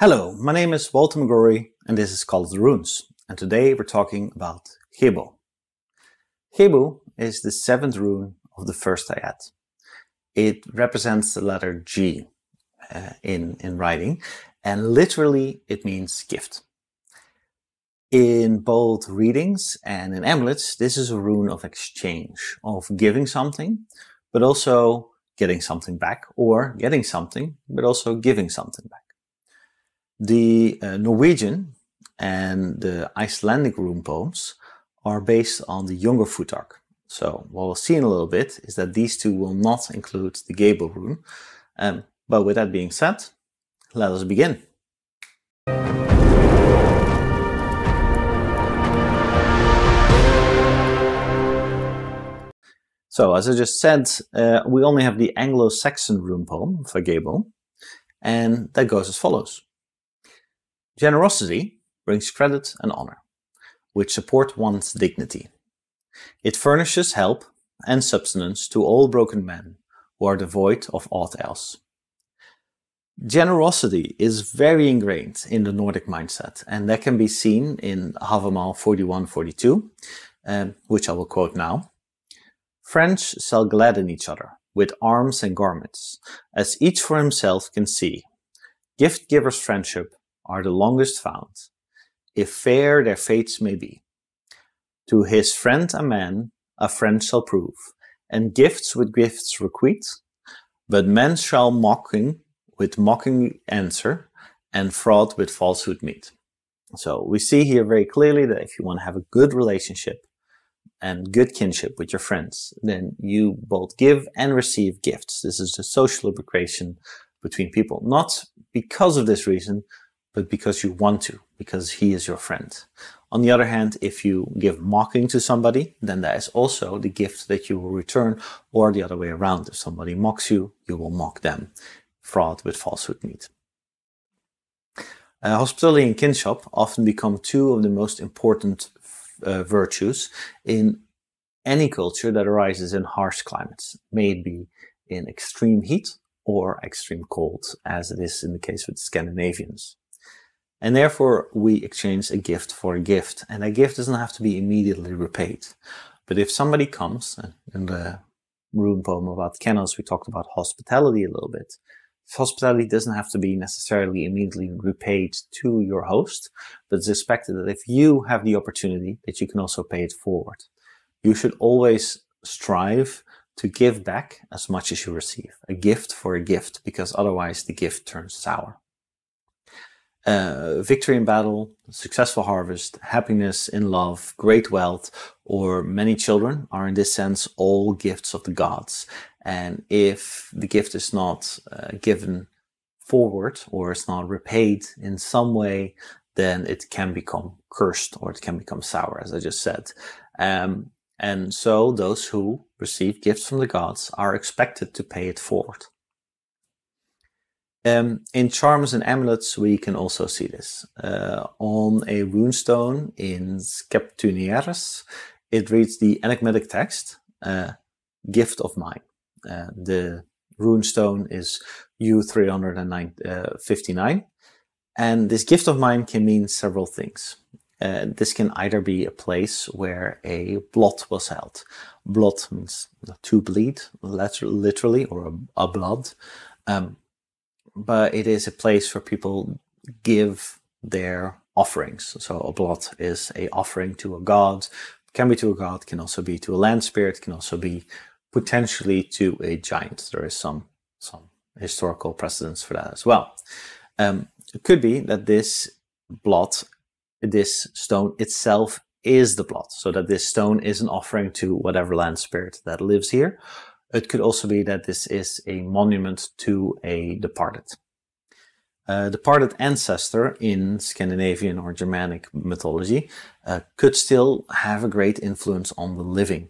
Hello, my name is Walter McGrory and this is Call of the Runes. And today we're talking about Gebo. Gebo is the seventh rune of the first aett. It represents the letter G uh, in, in writing and literally it means gift. In both readings and in amulets, this is a rune of exchange, of giving something, but also getting something back, or getting something, but also giving something back. The uh, Norwegian and the Icelandic rune poems are based on the younger Futhark. So what we'll see in a little bit is that these two will not include the Gebo rune. Um, but with that being said, let us begin. So as I just said, uh, we only have the Anglo-Saxon rune poem for Gebo, and that goes as follows. Generosity brings credit and honor, which support one's dignity. It furnishes help and sustenance to all broken men who are devoid of aught else. Generosity is very ingrained in the Nordic mindset, and that can be seen in Havamal 41-42, um, which I will quote now. Friends shall gladden each other with arms and garments, as each for himself can see. Gift giver's friendship are the longest found, if fair their fates may be. To his friend a man a friend shall prove, and gifts with gifts requite, but men shall mocking with mocking answer, and fraud with falsehood meet. So we see here very clearly that if you want to have a good relationship and good kinship with your friends, then you both give and receive gifts. This is a social lubrication between people, not because of this reason, but because you want to, because he is your friend. On the other hand, if you give mocking to somebody, then that is also the gift that you will return, or the other way around. If somebody mocks you, you will mock them. Fraud with falsehood meet. Uh, hospitality and kinship often become two of the most important uh, virtues in any culture that arises in harsh climates, may it be in extreme heat or extreme cold, as it is in the case with Scandinavians. And therefore, we exchange a gift for a gift. And that gift doesn't have to be immediately repaid. But if somebody comes, in the rune poem about Kenaz, we talked about hospitality a little bit. Hospitality doesn't have to be necessarily immediately repaid to your host, but it's expected that if you have the opportunity, that you can also pay it forward. You should always strive to give back as much as you receive. A gift for a gift, because otherwise the gift turns sour uh, victory in battle, successful harvest, happiness in love, great wealth, or many children are in this sense all gifts of the gods. And if the gift is not uh, given forward or it's not repaid in some way, then it can become cursed or it can become sour, as I just said. Um, and so those who receive gifts from the gods are expected to pay it forward. Um, in charms and amulets, we can also see this. Uh, on a runestone in Skeptunieres, it reads the enigmatic text, uh, gift of mine. Uh, the runestone is U359, uh, and this gift of mine can mean several things. Uh, this can either be a place where a blot was held. Blot means to bleed, literally, or a, a blood. Um, but it is a place where people give their offerings. So a blot is a offering to a god, can be to a god, can also be to a land spirit, can also be potentially to a giant. There is some some historical precedence for that as well. Um, it could be that this blot, this stone itself is the blot, so that this stone is an offering to whatever land spirit that lives here, it could also be that this is a monument to a departed. Uh, departed ancestor in Scandinavian or Germanic mythology uh, could still have a great influence on the living.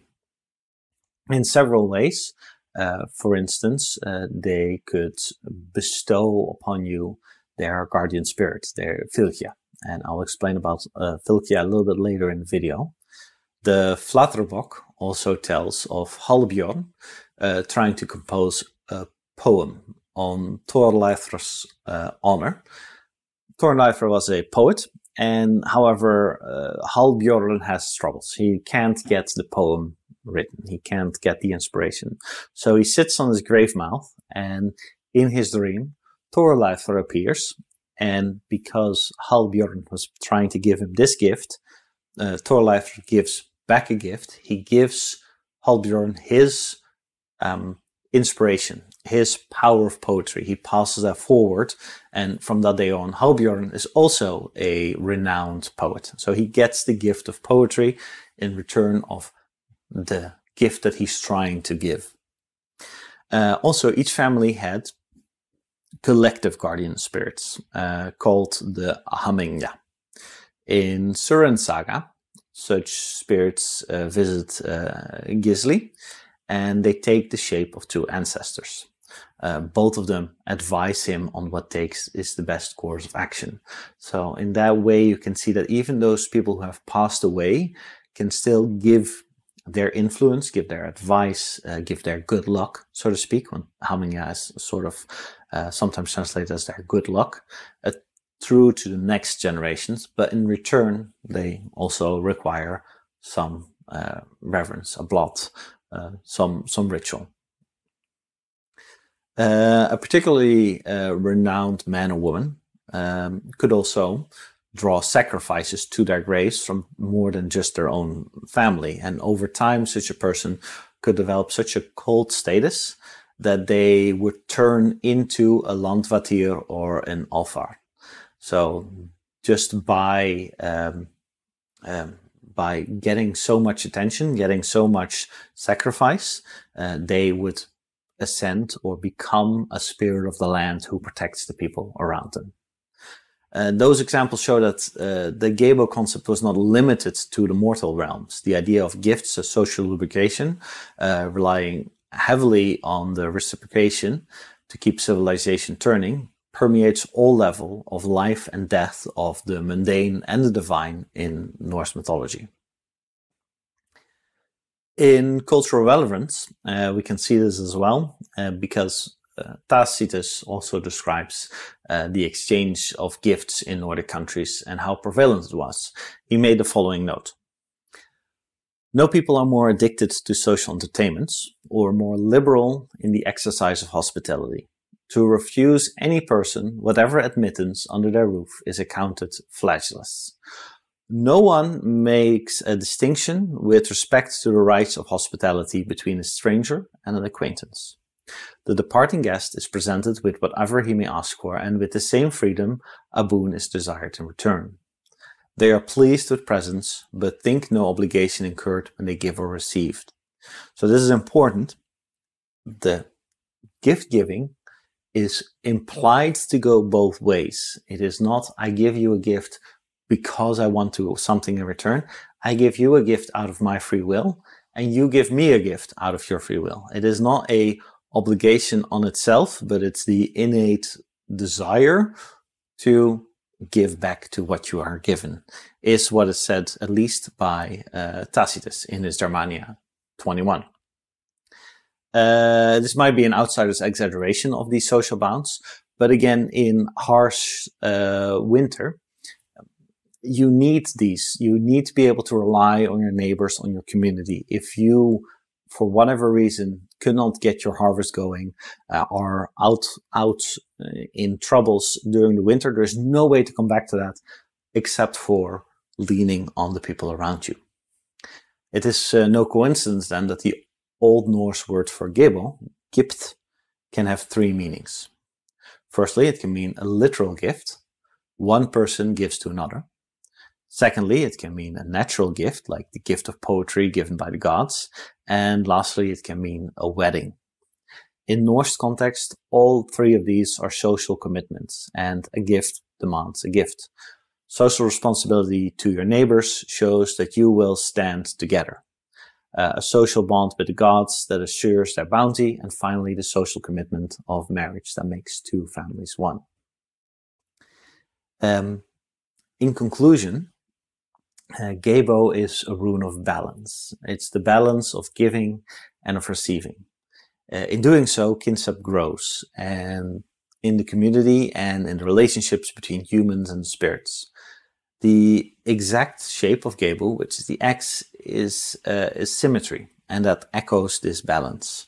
In several ways, uh, for instance, uh, they could bestow upon you their guardian spirit, their Fylgja. And I'll explain about uh, Fylgja a little bit later in the video. The Flateyjarbók also tells of Halbjorn, uh, trying to compose a poem on Thorleifr's uh, honor. Thorleifr was a poet, and however, uh, Halbjorn has troubles. He can't get the poem written. He can't get the inspiration. So he sits on his grave mouth, and in his dream, Thorleifr appears. And because Halbjorn was trying to give him this gift, uh, Thorleifr gives back a gift. He gives Halbjorn his um, inspiration, his power of poetry. He passes that forward. And from that day on, Halbjorn is also a renowned poet. So he gets the gift of poetry in return of the gift that he's trying to give. Uh, also, each family had collective guardian spirits uh, called the Hamingja. In Suren Saga, such spirits uh, visit uh, Gisli and they take the shape of two ancestors. Uh, both of them advise him on what takes is the best course of action. So in that way, you can see that even those people who have passed away can still give their influence, give their advice, uh, give their good luck, so to speak. When Hamingja is sort of uh, sometimes translated as their good luck, uh, through to the next generations. But in return, they also require some uh, reverence, a blot, some some ritual. Uh, a particularly renowned man or woman um, could also draw sacrifices to their graves from more than just their own family. And over time, such a person could develop such a cult status that they would turn into a landvættir or an alfar. So just by um, um, by getting so much attention, getting so much sacrifice, uh, they would ascend or become a spirit of the land who protects the people around them. Uh, those examples show that uh, the Gebo concept was not limited to the mortal realms. The idea of gifts as social lubrication, uh, relying heavily on the reciprocation to keep civilization turning, permeates all level of life and death of the mundane and the divine in Norse mythology. In cultural relevance, uh, we can see this as well uh, because uh, Tacitus also describes uh, the exchange of gifts in Nordic countries and how prevalent it was. He made the following note. No people are more addicted to social entertainments or more liberal in the exercise of hospitality. To refuse any person whatever admittance under their roof is accounted flagellous. No one makes a distinction with respect to the rights of hospitality between a stranger and an acquaintance. The departing guest is presented with whatever he may ask for, and with the same freedom, a boon is desired in return. They are pleased with presents, but think no obligation incurred when they give or received. So this is important. The gift giving is implied to go both ways. It is not, I give you a gift because I want to something in return. I give you a gift out of my free will and you give me a gift out of your free will. It is not a obligation on itself, but it's the innate desire to give back to what you are given is what is said at least by uh, Tacitus in his Germania 21. Uh, this might be an outsider's exaggeration of these social bounds, but again, in harsh uh, winter, you need these. You need to be able to rely on your neighbors, on your community. If you, for whatever reason, could not get your harvest going, uh, are out out uh, in troubles during the winter, there's no way to come back to that except for leaning on the people around you. It is uh, no coincidence then that the Old Norse word for gebo, gift, can have three meanings. Firstly, it can mean a literal gift. One person gives to another. Secondly, it can mean a natural gift, like the gift of poetry given by the gods. And lastly, it can mean a wedding. In Norse context, all three of these are social commitments, and a gift demands a gift. Social responsibility to your neighbors shows that you will stand together. Uh, a social bond with the gods that assures their bounty, and finally the social commitment of marriage that makes two families one. Um, in conclusion, uh, Gebo is a rune of balance. It's the balance of giving and of receiving. Uh, in doing so, kinship grows, and in the community and in the relationships between humans and spirits. The exact shape of Gebo, which is the X, is, uh, is symmetry, and that echoes this balance.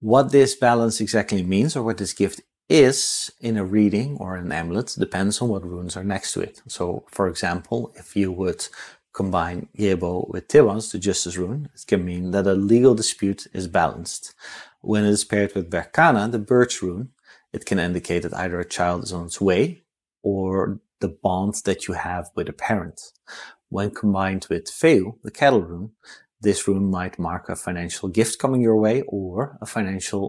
What this balance exactly means or what this gift is in a reading or an amulet depends on what runes are next to it. So, for example, if you would combine Gebo with Tiwaz, the Justice rune, it can mean that a legal dispute is balanced. When it is paired with Berkana, the Birch rune, it can indicate that either a child is on its way or the bond that you have with a parent. When combined with Fehu, the Cattle rune, this rune might mark a financial gift coming your way or a financial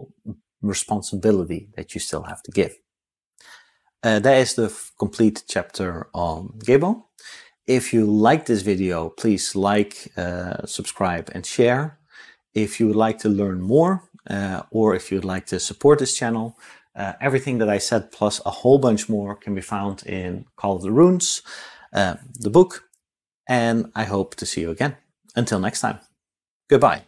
responsibility that you still have to give. Uh, that is the complete chapter on Gebo. If you like this video, please like, uh, subscribe and share. If you would like to learn more uh, or if you'd like to support this channel, uh, everything that I said plus a whole bunch more can be found in Call of the Runes, uh, the book, and I hope to see you again. Until next time, goodbye.